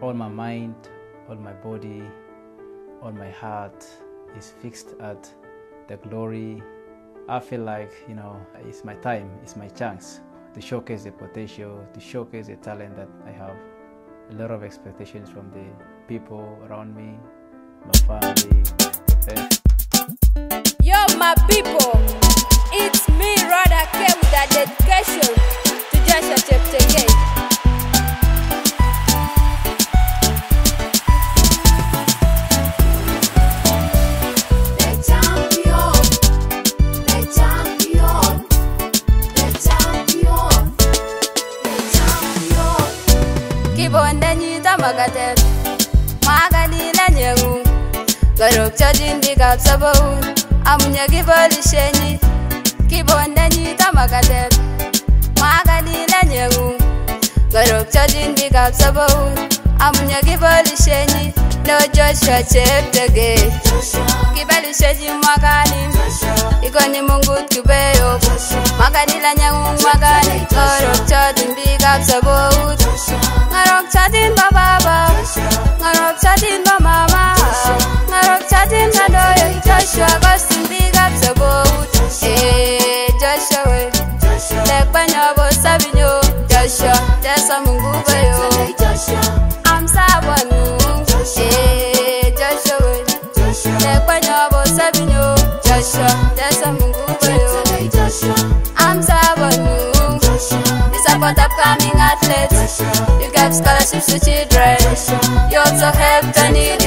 all my mind, all my body, all my heart is fixed at the glory. I feel like, you know, it's my time, it's my chance to showcase the potential, to showcase the talent that I have. A lot of expectations from the people around me, my family. eh. Yo, my people, it's me, Rodah K, with a dedication Kibondenyi tamagatet, magalila nyengu, gorokchojin bikab soboun, amunye kibolishenyi. Kibondenyi tamagatet, magalila nyengu, gorokchojin bikab soboun, amunye kibolishenyi. No Joshua Cheptegei, kibolishenyi mwakani, ikoni mungut kibeyok, magalila nyengu mwakani, gorokchojin bikab sobout. Joshua Agustin big up sa boat Eh Joshua Lekpa nyobo sabi nyo Joshua. Jesa mungu ba yo. I'm sabonu Eh Joshua Lekpa nyobo sabi nyo Joshua. Jesa mungu ba yo. I'm sabonu You support upcoming athletes. You give scholarships to children. You also help the needy.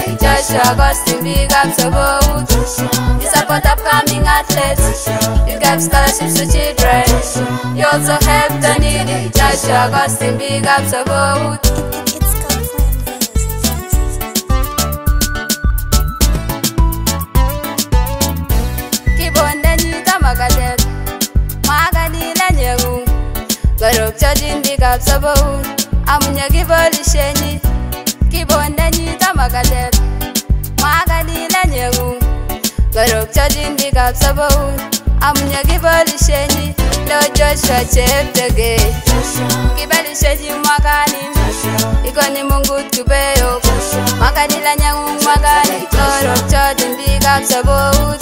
Joshua Augustine, big up so bold. You support upcoming athletes. You give scholarships to children. You also help the needy. Joshua Augustine, big up so bold. It's Kibondenyi tamagatet. Magalila nyengu. Gorokchojin bikab kibonde nyita magatet mwakalile nyengung korokchojindik ab sobout amunye kibolishenyi lo joshua cheptegei. Kibolishenyi mwakani ikoni mungut kubeyo mwakalile nyengung mwakani korokchojindik ab sobout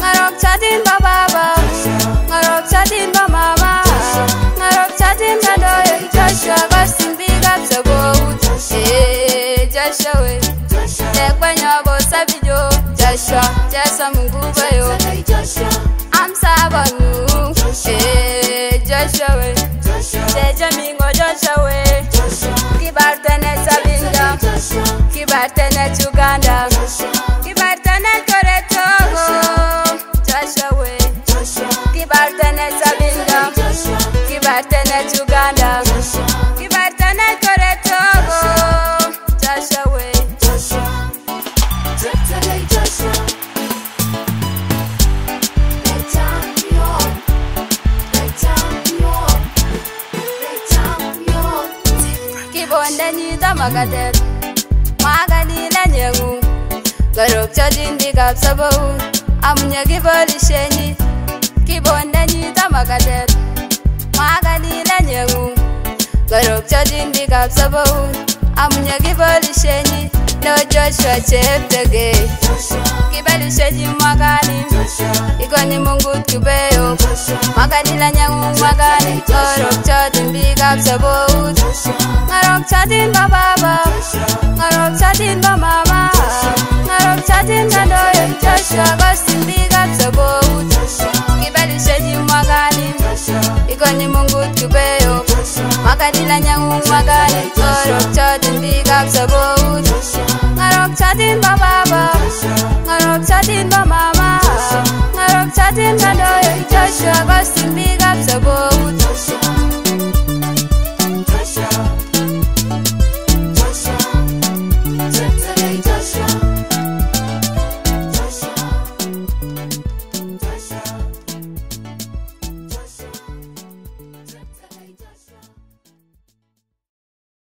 ngorokchojin bo baba. Ngorokchojin bo mama. Joshua Jesa mungu ba yo I'm sabanu Eh Joshua we. Deja mingo Joshua we. Kibartene sabinga Kibartene Uganda. Kibartene kore Togo. Joshua we. Kibartene sabinga Kibartene Uganda Kibondenyi tamagatet Magalila nyengu. Gorokchojin bikab soboun Amunye kibolishenyi Kibondenyi tamagatet Magalila nyengu. Gorokchojin bikab soboun Amunye kibolishenyi No Joshua Cheptegei. Kibolishenyi kwani mungu tubeyo. Makadila nyangu makani ngorok chatin bigap sabot ngorok chatin ba baba ngorok chatin ba mama. Ngorok chatin ba doyo joshua gostin bigap sabot kibalishaji mwakani ikwani mungu tubeyo. Makadila nyangu makani ngorok chatin bigap sabot ngorok chatin ba baba ngorok chatin ba mama. Satin kando yo ichosho Basi mbig up so go utoshwa